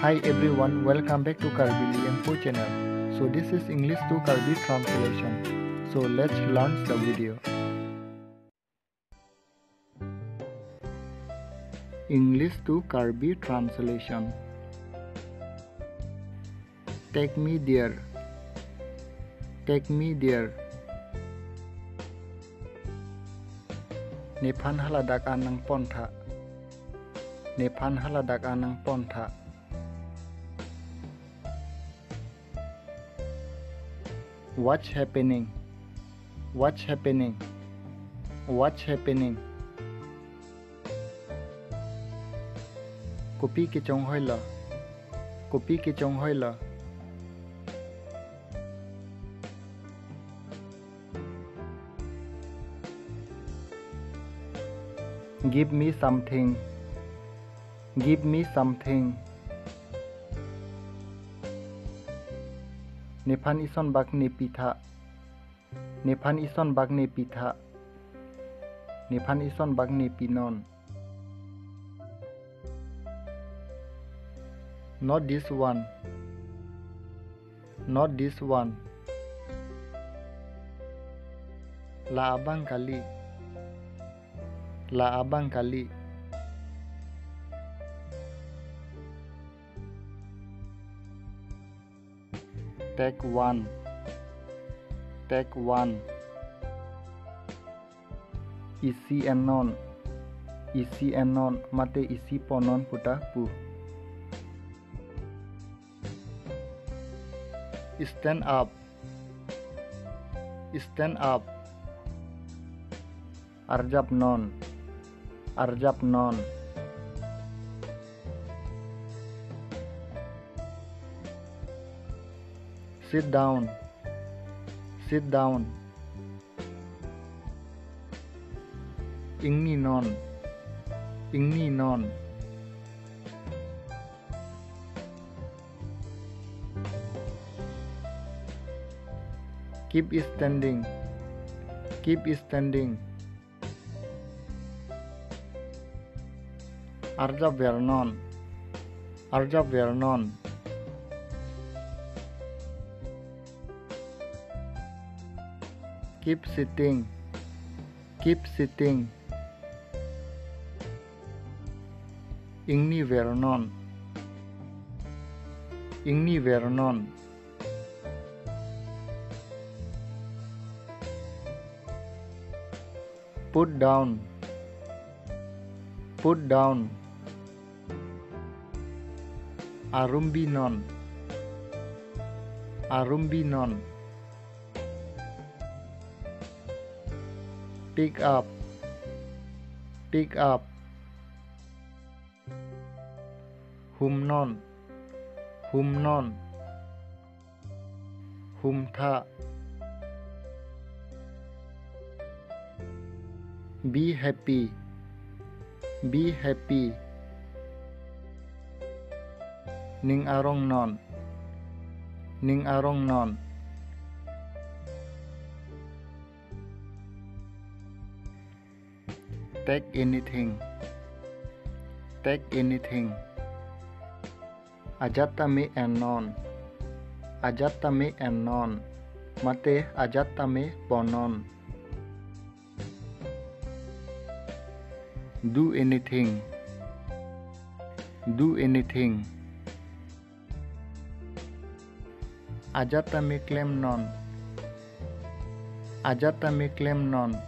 Hi everyone, welcome back to Karbili Info channel. So this is English to Karbi translation. So let's launch the video. English to Karbi translation. Take me there. Take me there. Nepan haladak anang ponta. Nepan haladak anang ponta. What's happening? What's happening? What's happening? Kopi ke chong hoi la. Kopi ke chong hoi la. Give me something. Give me something. Nepan ison bakne pitha. Nepan ison bakne pitha. Nepan ison bakne pinon. Not this one. Not this one. La abang kali. La abang kali. Take one. Take one. Isi enon. Isi enon mate isi ponon puta pu. Stand up. Stand up. Arjab non. Arjab non. Sit down. Sit down. Ingni non. Ingni non. Keep standing. Keep standing. Arja Vernon. Arja Vernon. Keep sitting. Keep sitting. Ingni Vernon. Ingni Vernon. Put down. Put down. Arumbinon. Arumbinon. pick up pick up หุมนอน หุมนอน หุมทะ be happy be happy หนิ่งอารมณ์นอนนิ่งอารมณ์นอน Take anything. Take anything. Ajatame and non. Ajatame and non. Mate ajatame ponon. Do anything. Do anything. Ajatame claim non. Ajatame claim non.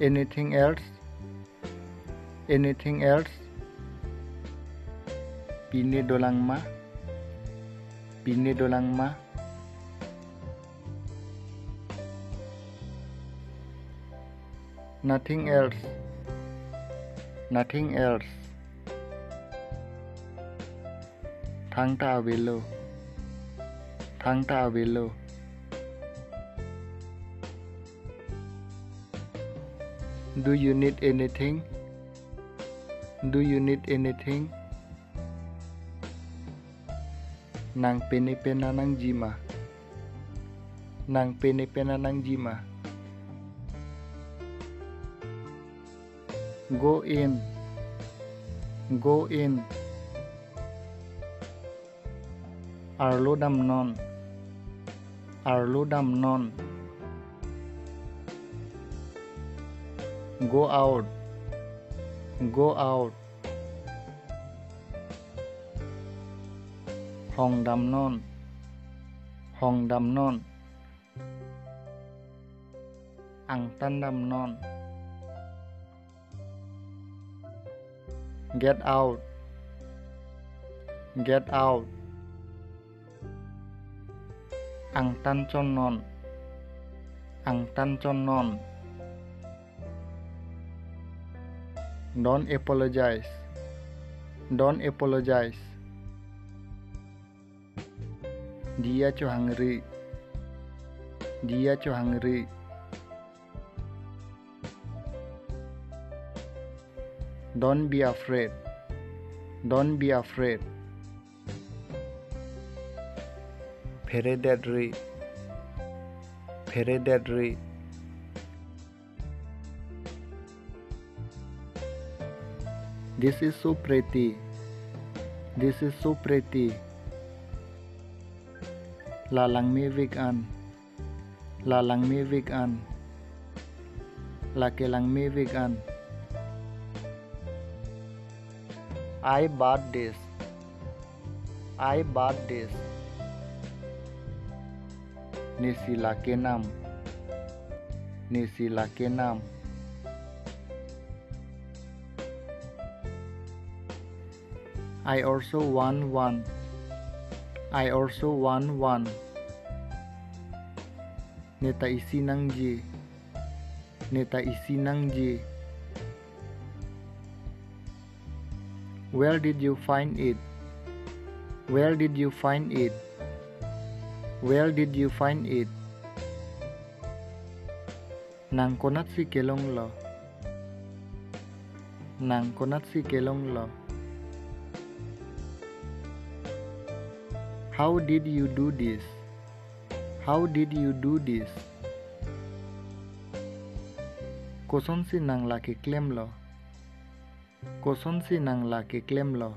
Anything else? Anything else? Pine dolang ma. Pine dolang ma. Nothing else. Nothing else. Thangta avelo. Thangta avelo. Do you need anything? Do you need anything? Nang pene-pena nang jima. Nang pene-pena nang jima. Go in. go in arlo dam non arlo dam go out. Go out. Hong dam non. Hong dam non. Ang tan dam non. Get out. Get out. Ang tan chon non. Ang tan chon non. Don't apologize don't apologize dia cho hungry dia cho hungry don't be afraid don't be afraid hereditary hereditary this is so pretty. This is so pretty. Lalang mi vegan lalang mi vegan laki lang mi vegan I bought this. I bought this. Nisila Kenam Nisila Kenam I also want one I also want one Neta isi nang ji Neta isi nang ji Where did you find it? Where did you find it? Where did you find it? Nang konat si kelong lo. Nang konat si kelong lo. How did you do this? How did you do this? Koson si nang laki klem lo. Koson si nang laki klem lo.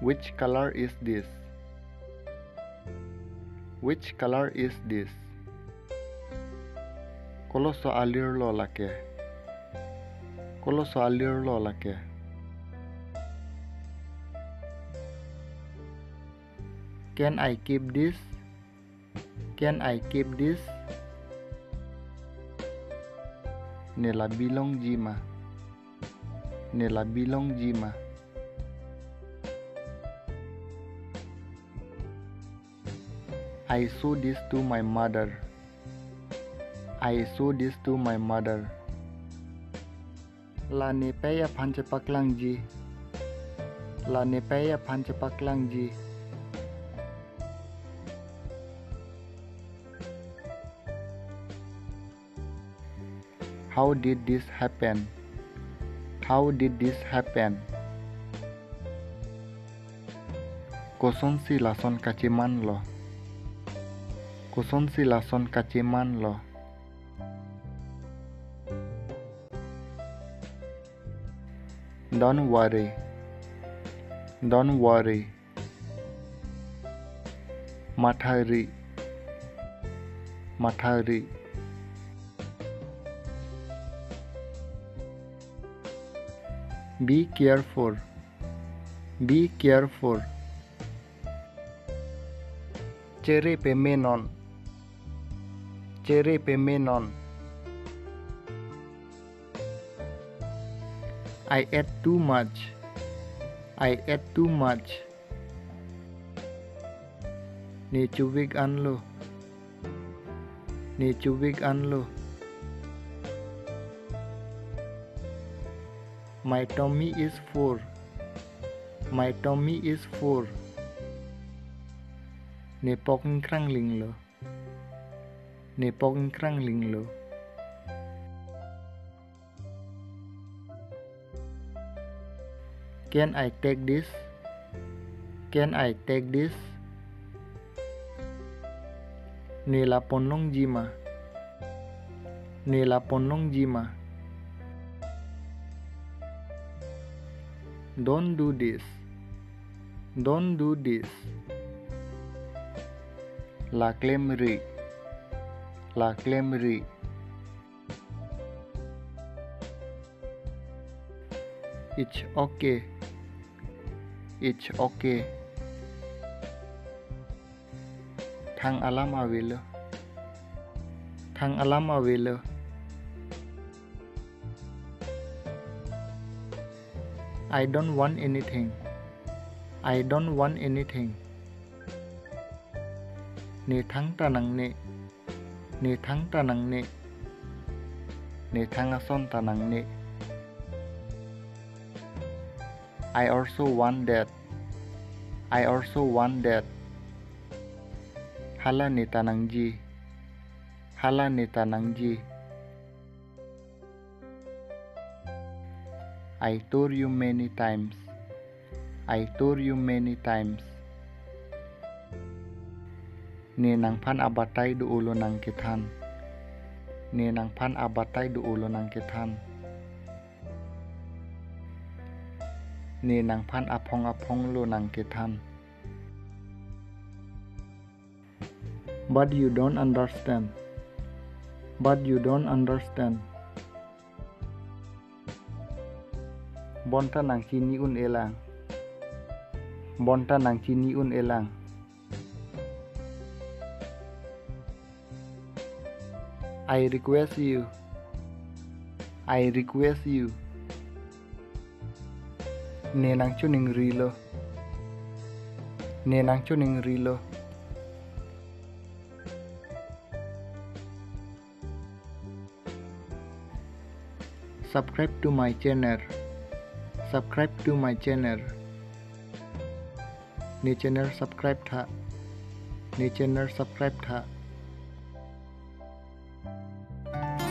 Which color is this? Which color is this? Kolo alir lo lake. Kolo alir lo lake. Can I keep this? Can I keep this? Nela bilong jima. Nela bilong jima. I show this to my mother. I show this to my mother. La nepeya panche paklangji. La nepeya panche paklangji. How did this happen? How did this happen? Koson si lason kaciman lo. Koson si lason kaciman lo. Don't worry. Don't worry. Mathari. Mathari. Be careful. Be careful. Cherry pemenon. Cherry pemenon. I ate too much. I ate too much. Ni chubik anlo. Ni chubik anlo. My tummy is full. My tummy is full. Ni pok krang ling lo. Ni pok krang ling lo. Can I take this? Can I take this? Ni la ponlong jima. Ni la ponlong jima. Don't do this. Don't do this. La clemerie. La clemerie. It's okay. It's okay. Thang alam avelo. Thang alam avelo. I don't want anything. I don't want anything. Nê thắng ta nặng nệ. Nê thắng ta nặng nệ. Nê thắng ason ta nặng nệ. I also want that. I also want that. Hala nita nangji. Hala nita nangji. I told you many times. I told you many times. Ni nang pan abatai du ulo nang kitan. Ni nang pan abatai du ulo nang kitan. Pan apong apong lo nang kitan. But you don't understand. But you don't understand. Bonta nang chini un elang. Bonta nang chini un elang. I request you. I request you. Nenang chuning rilo. Nenang chuning rilo. Subscribe to my channel. Subscribe to my channel. Ni channel subscribe tha. Ni channel subscribe tha.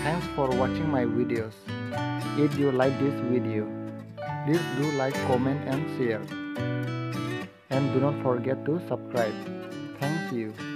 Thanks for watching my videos. If you like this video, please do like, comment and share. And do not forget to subscribe. Thank you.